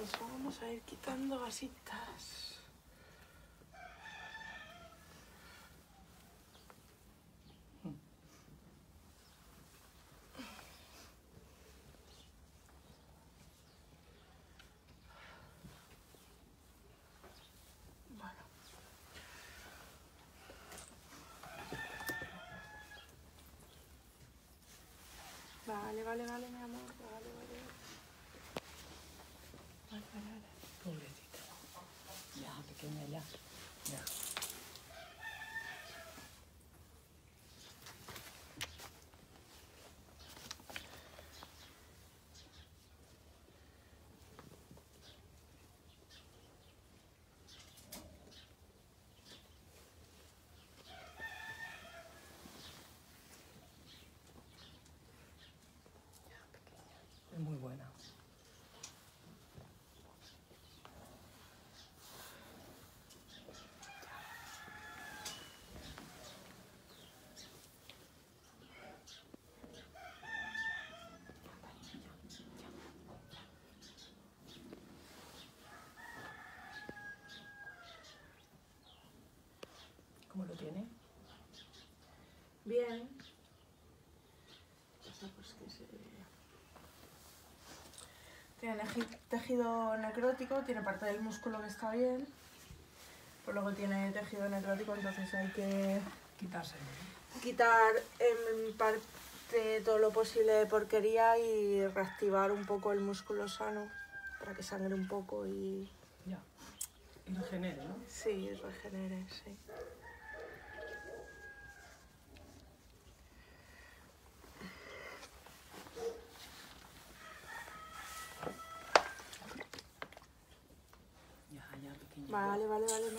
Pues vamos a ir quitando gasitas. Bueno. Vale, vale, vale, mi amor. Vale. Vale, vale, vale. Pobrecita. Ya, pequeña, ya. Ya. Es muy buena. ¿Cómo lo tiene? Bien. Pues. Tiene tejido necrótico, tiene parte del músculo que está bien, pero luego tiene tejido necrótico, entonces hay que Quitárselo. quitar en parte todo lo posible de porquería y reactivar un poco el músculo sano para que sangre un poco y Ya. Y regenere, ¿no? sí, regenere, sí. Vale, vale, vale,